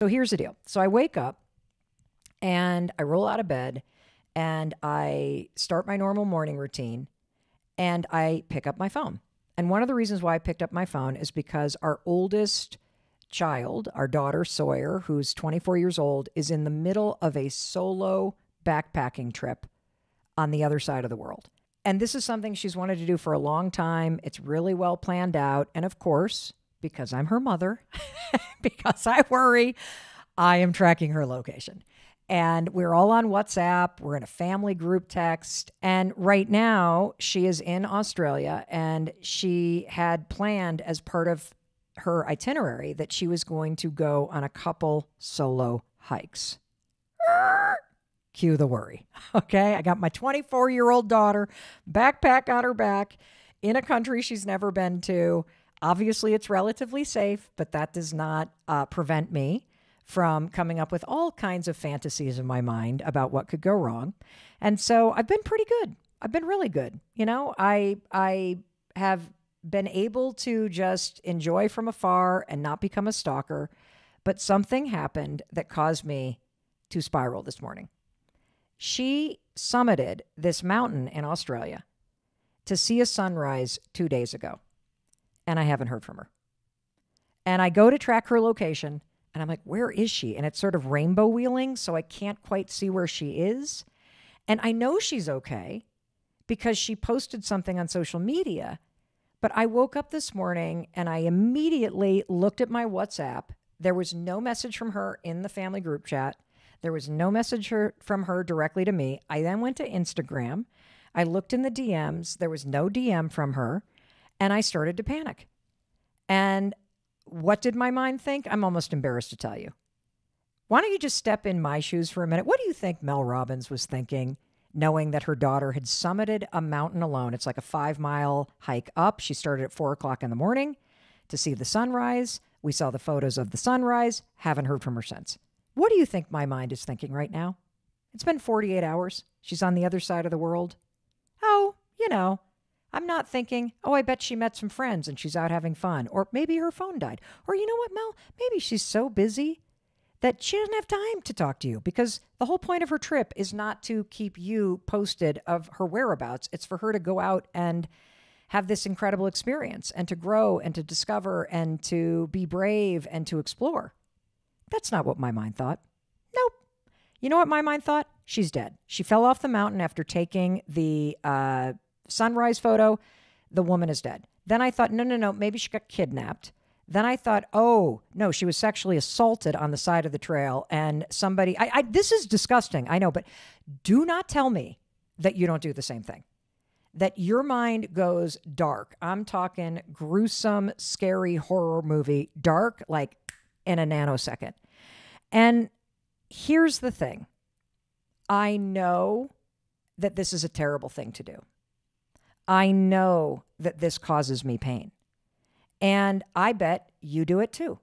So here's the deal. So I wake up and I roll out of bed and I start my normal morning routine and I pick up my phone. And one of the reasons why I picked up my phone is because our oldest child, our daughter Sawyer, who's 24 years old, is in the middle of a solo backpacking trip on the other side of the world. And this is something she's wanted to do for a long time. It's really well planned out. And of course, because I'm her mother, because I worry, I am tracking her location. And we're all on WhatsApp. We're in a family group text. And right now, she is in Australia and she had planned as part of her itinerary that she was going to go on a couple solo hikes. Cue the worry. Okay. I got my 24 year old daughter, backpack on her back in a country she's never been to. Obviously, it's relatively safe, but that does not uh, prevent me from coming up with all kinds of fantasies in my mind about what could go wrong. And so I've been pretty good. I've been really good. You know, I I have been able to just enjoy from afar and not become a stalker, but something happened that caused me to spiral this morning. She summited this mountain in Australia to see a sunrise 2 days ago, and I haven't heard from her. And I go to track her location and I'm like, where is she? And it's sort of rainbow wheeling, so I can't quite see where she is. And I know she's okay because she posted something on social media. But I woke up this morning and I immediately looked at my WhatsApp. There was no message from her in the family group chat. There was no message her, from her directly to me. I then went to Instagram. I looked in the DMs. There was no DM from her. And I started to panic. And what did my mind think? I'm almost embarrassed to tell you. Why don't you just step in my shoes for a minute? What do you think Mel Robbins was thinking, knowing that her daughter had summited a mountain alone? It's like a five mile hike up. She started at four o'clock in the morning to see the sunrise. We saw the photos of the sunrise, haven't heard from her since. What do you think my mind is thinking right now? It's been 48 hours. She's on the other side of the world. Oh, you know, I'm not thinking, oh, I bet she met some friends and she's out having fun. Or maybe her phone died. Or you know what, Mel? Maybe she's so busy that she doesn't have time to talk to you because the whole point of her trip is not to keep you posted of her whereabouts. It's for her to go out and have this incredible experience and to grow and to discover and to be brave and to explore. That's not what my mind thought. Nope. You know what my mind thought? She's dead. She fell off the mountain after taking the uh, sunrise photo, the woman is dead. Then I thought, no, no, no, maybe she got kidnapped. Then I thought, oh, no, she was sexually assaulted on the side of the trail. And somebody, I, I, this is disgusting, I know, but do not tell me that you don't do the same thing. That your mind goes dark. I'm talking gruesome, scary horror movie, dark, like in a nanosecond. And here's the thing I know that this is a terrible thing to do. I know that this causes me pain. And I bet you do it too.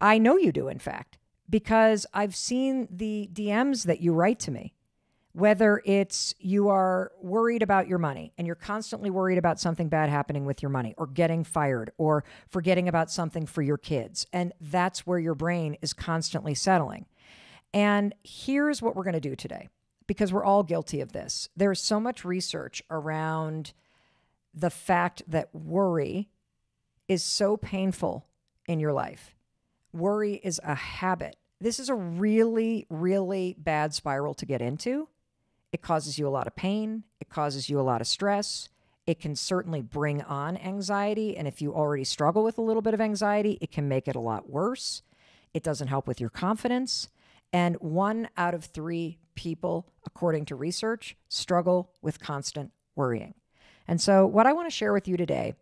I know you do, in fact, because I've seen the DMs that you write to me. Whether it's you are worried about your money and you're constantly worried about something bad happening with your money or getting fired or forgetting about something for your kids. And that's where your brain is constantly settling. And here's what we're going to do today because we're all guilty of this. There's so much research around the fact that worry is so painful in your life. Worry is a habit. This is a really, really bad spiral to get into. It causes you a lot of pain, it causes you a lot of stress. It can certainly bring on anxiety. And if you already struggle with a little bit of anxiety, it can make it a lot worse. It doesn't help with your confidence. And one out of three people, according to research, struggle with constant worrying. And so, what I want to share with you today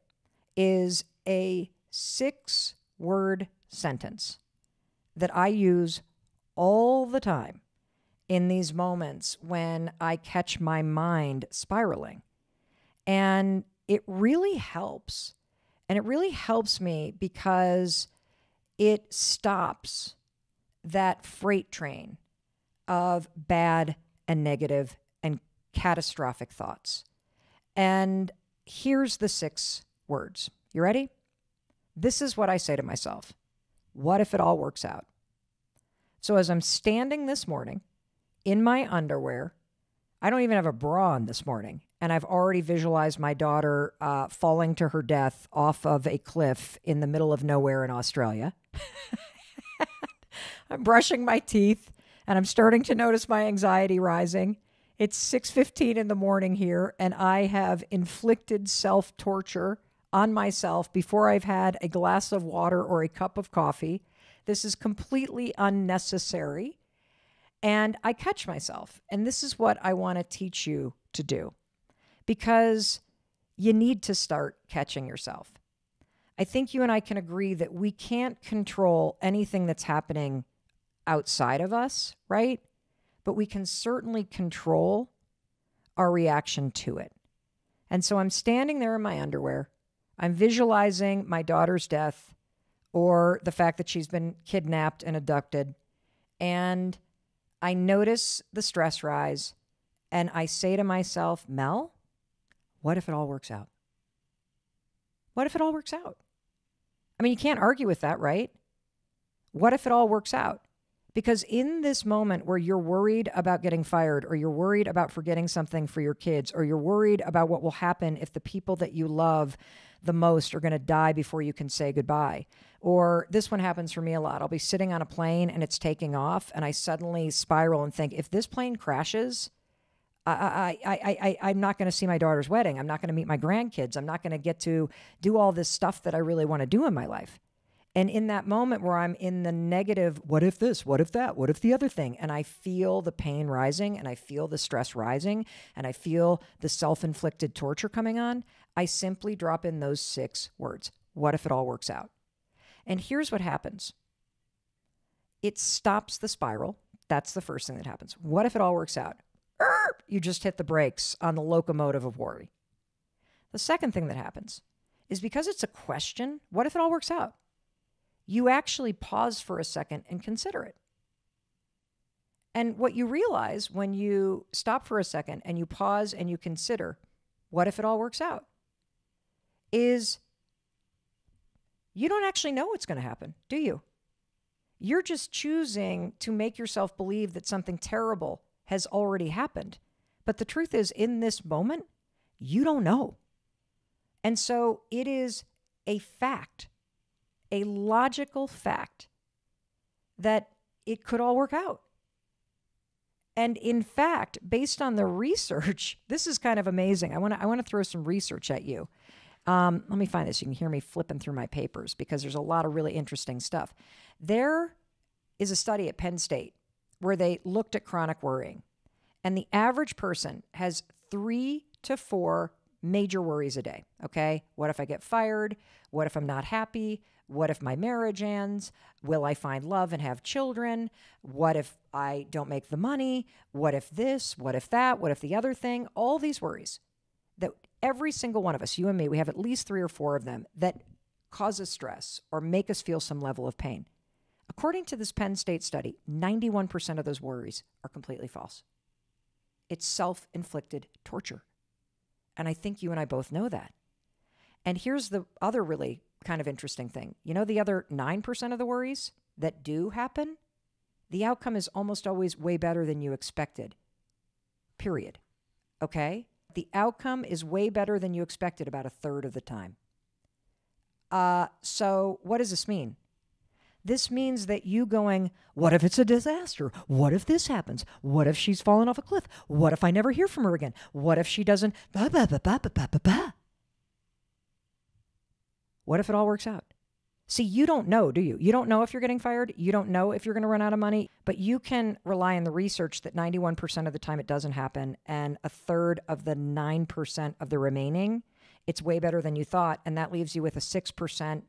is a six word sentence that I use all the time in these moments when I catch my mind spiraling. And it really helps. And it really helps me because it stops that freight train of bad and negative and catastrophic thoughts. And here's the six words. You ready? This is what I say to myself What if it all works out? So as I'm standing this morning in my underwear, I don't even have a bra on this morning. And I've already visualized my daughter uh, falling to her death off of a cliff in the middle of nowhere in Australia. Brushing my teeth and I'm starting to notice my anxiety rising. It's 6:15 in the morning here and I have inflicted self-torture on myself before I've had a glass of water or a cup of coffee. This is completely unnecessary. And I catch myself. And this is what I want to teach you to do because you need to start catching yourself. I think you and I can agree that we can't control anything that's happening outside of us, right? But we can certainly control our reaction to it. And so I'm standing there in my underwear. I'm visualizing my daughter's death or the fact that she's been kidnapped and abducted. And I notice the stress rise and I say to myself, Mel, what if it all works out? What if it all works out? I mean, you can't argue with that, right? What if it all works out? Because in this moment where you're worried about getting fired, or you're worried about forgetting something for your kids, or you're worried about what will happen if the people that you love the most are going to die before you can say goodbye, or this one happens for me a lot. I'll be sitting on a plane and it's taking off, and I suddenly spiral and think, if this plane crashes, I, I, I, I, I'm not going to see my daughter's wedding. I'm not going to meet my grandkids. I'm not going to get to do all this stuff that I really want to do in my life. And in that moment where I'm in the negative, what if this, what if that, what if the other thing, and I feel the pain rising and I feel the stress rising and I feel the self inflicted torture coming on, I simply drop in those six words What if it all works out? And here's what happens it stops the spiral. That's the first thing that happens. What if it all works out? You just hit the brakes on the locomotive of worry. The second thing that happens is because it's a question, what if it all works out? You actually pause for a second and consider it. And what you realize when you stop for a second and you pause and you consider, what if it all works out? Is you don't actually know what's going to happen, do you? You're just choosing to make yourself believe that something terrible has already happened. But the truth is, in this moment, you don't know. And so it is a fact a logical fact that it could all work out. And in fact, based on the research, this is kind of amazing. I want to I want to throw some research at you. Um, let me find this. You can hear me flipping through my papers because there's a lot of really interesting stuff. There is a study at Penn State where they looked at chronic worrying, and the average person has three to four major worries a day. Okay. What if I get fired? What if I'm not happy? What if my marriage ends? Will I find love and have children? What if I don't make the money? What if this? What if that? What if the other thing? All these worries that every single one of us, you and me, we have at least three or four of them that cause us stress or make us feel some level of pain. According to this Penn State study, 91% of those worries are completely false. It's self inflicted torture. And I think you and I both know that. And here's the other really kind of interesting thing. You know, the other 9% of the worries that do happen, the outcome is almost always way better than you expected. Period. Okay? The outcome is way better than you expected about a third of the time. Uh, so, what does this mean? This means that you going, what if it's a disaster? What if this happens? What if she's fallen off a cliff? What if I never hear from her again? What if she doesn't? Bah, bah, bah, bah, bah, bah, bah. What if it all works out? See, you don't know, do you? You don't know if you're getting fired. You don't know if you're going to run out of money, but you can rely on the research that 91% of the time it doesn't happen. And a third of the 9% of the remaining, it's way better than you thought. And that leaves you with a 6%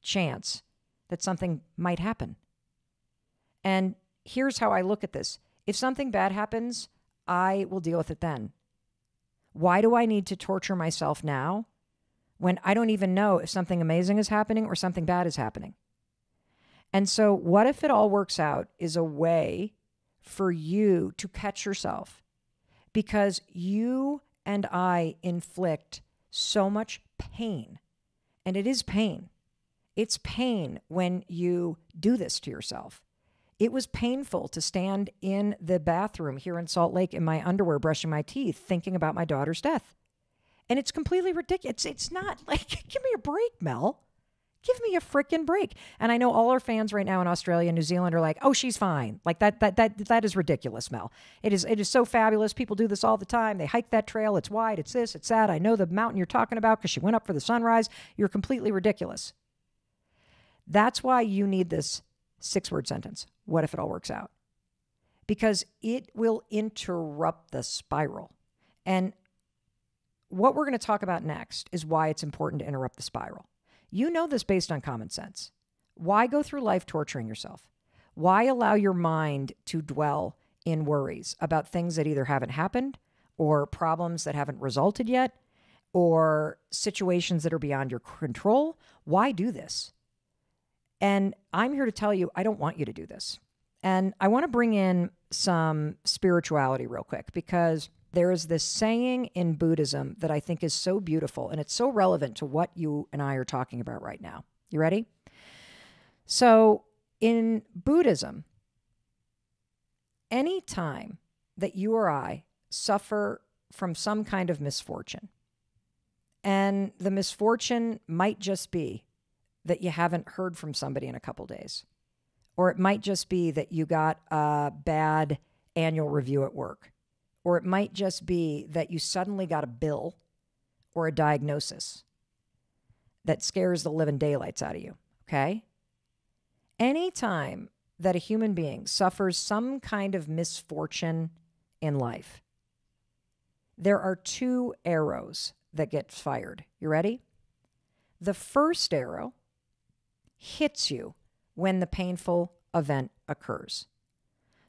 chance that something might happen. And here's how I look at this if something bad happens, I will deal with it then. Why do I need to torture myself now when I don't even know if something amazing is happening or something bad is happening. And so, what if it all works out is a way for you to catch yourself because you and I inflict so much pain, and it is pain. It's pain when you do this to yourself. It was painful to stand in the bathroom here in Salt Lake in my underwear brushing my teeth thinking about my daughter's death. And it's completely ridiculous. It's, it's not like, give me a break, Mel. Give me a freaking break. And I know all our fans right now in Australia and New Zealand are like, "Oh, she's fine." Like that that that that is ridiculous, Mel. It is it is so fabulous. People do this all the time. They hike that trail. It's wide, it's this, it's that. I know the mountain you're talking about cuz she went up for the sunrise. You're completely ridiculous. That's why you need this six-word sentence. What if it all works out? Because it will interrupt the spiral. And what we're going to talk about next is why it's important to interrupt the spiral. You know this based on common sense. Why go through life torturing yourself? Why allow your mind to dwell in worries about things that either haven't happened or problems that haven't resulted yet or situations that are beyond your control? Why do this? And I'm here to tell you, I don't want you to do this. And I want to bring in some spirituality real quick because there is this saying in Buddhism that I think is so beautiful and it's so relevant to what you and I are talking about right now. You ready? So, in Buddhism, any time that you or I suffer from some kind of misfortune, and the misfortune might just be that you haven't heard from somebody in a couple days, or it might just be that you got a bad annual review at work or it might just be that you suddenly got a bill or a diagnosis that scares the living daylights out of you. Okay? Anytime that a human being suffers some kind of misfortune in life, there are two arrows that get fired. You ready? The first arrow hits you when the painful event occurs.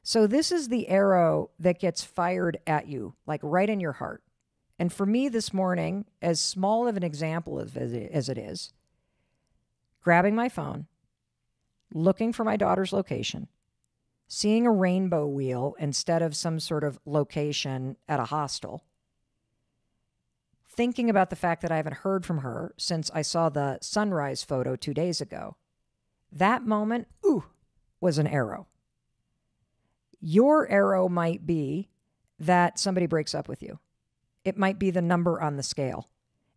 So this is the arrow that gets fired at you, like right in your heart. And for me this morning, as small of an example as it is, grabbing my phone, looking for my daughter's location, seeing a rainbow wheel instead of some sort of location at a hostel, thinking about the fact that I haven't heard from her since I saw the sunrise photo two days ago. That moment, ooh, was an arrow. Your arrow might be that somebody breaks up with you. It might be the number on the scale.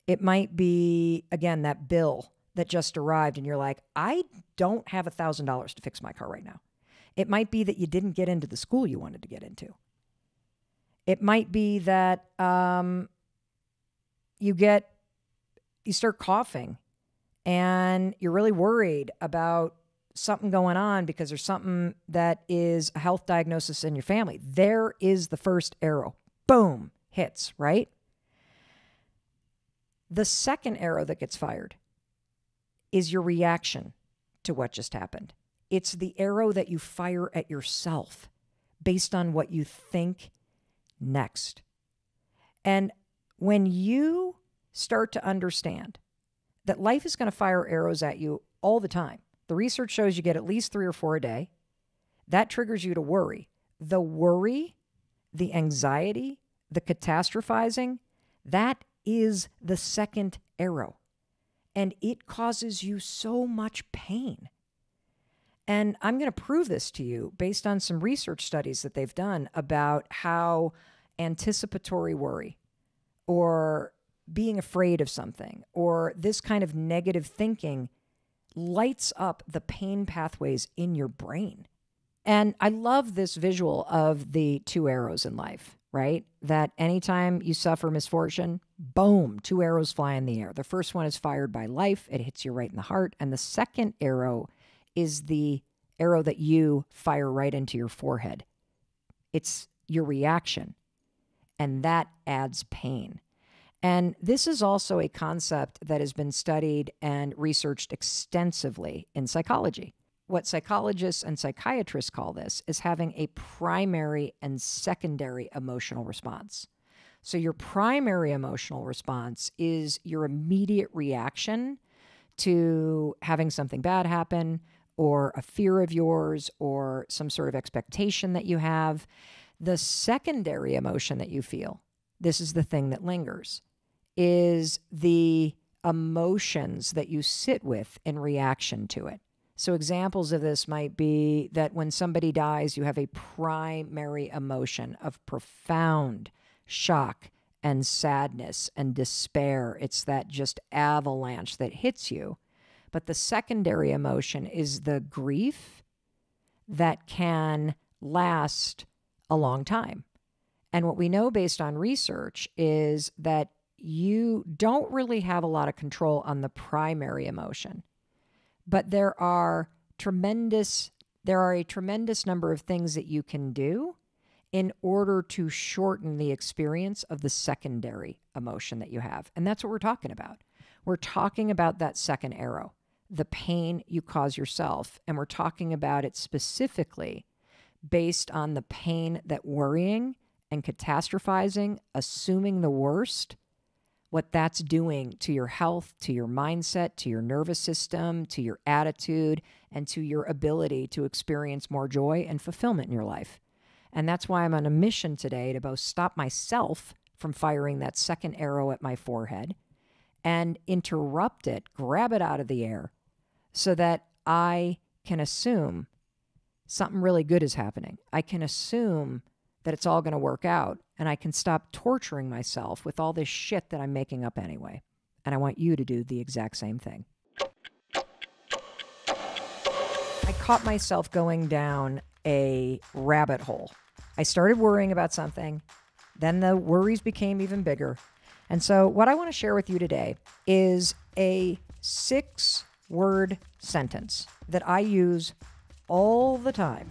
It might be, again, that bill that just arrived, and you're like, I don't have a $1,000 to fix my car right now. It might be that you didn't get into the school you wanted to get into. It might be that um, you get, you start coughing and you're really worried about something going on because there's something that is a health diagnosis in your family. There is the first arrow. Boom, hits, right? The second arrow that gets fired is your reaction to what just happened. It's the arrow that you fire at yourself based on what you think next. And when you start to understand that life is going to fire arrows at you all the time, the research shows you get at least three or four a day. That triggers you to worry. The worry, the anxiety, the catastrophizing, that is the second arrow. And it causes you so much pain. And I'm going to prove this to you based on some research studies that they've done about how anticipatory worry or being afraid of something or this kind of negative thinking lights up the pain pathways in your brain. And I love this visual of the two arrows in life, right? That anytime you suffer misfortune, boom, two arrows fly in the air. The first one is fired by life, it hits you right in the heart. And the second arrow is the arrow that you fire right into your forehead. It's your reaction, and that adds pain. And this is also a concept that has been studied and researched extensively in psychology. What psychologists and psychiatrists call this is having a primary and secondary emotional response. So, your primary emotional response is your immediate reaction to having something bad happen, or a fear of yours, or some sort of expectation that you have. The secondary emotion that you feel, this is the thing that lingers is the emotions that you sit with in reaction to it. So, examples of this might be that when somebody dies, you have a primary emotion of profound shock and sadness and despair. It's that just avalanche that hits you. But the secondary emotion is the grief that can last a long time. And what we know based on research is that you don't really have a lot of control on the primary emotion but there are tremendous there are a tremendous number of things that you can do in order to shorten the experience of the secondary emotion that you have. And that's what we're talking about. We're talking about that second arrow, the pain you cause yourself. And we're talking about it specifically based on the pain that worrying and catastrophizing, assuming the worst, what that's doing to your health, to your mindset, to your nervous system, to your attitude, and to your ability to experience more joy and fulfillment in your life. And that's why I'm on a mission today to both stop myself from firing that second arrow at my forehead and interrupt it, grab it out of the air, so that I can assume something really good is happening. I can assume that it's all going to work out and I can stop torturing myself with all this shit that I'm making up anyway. And I want you to do the exact same thing. I caught myself going down a rabbit hole. I started worrying about something, then the worries became even bigger. And so, what I want to share with you today is a six word sentence that I use all the time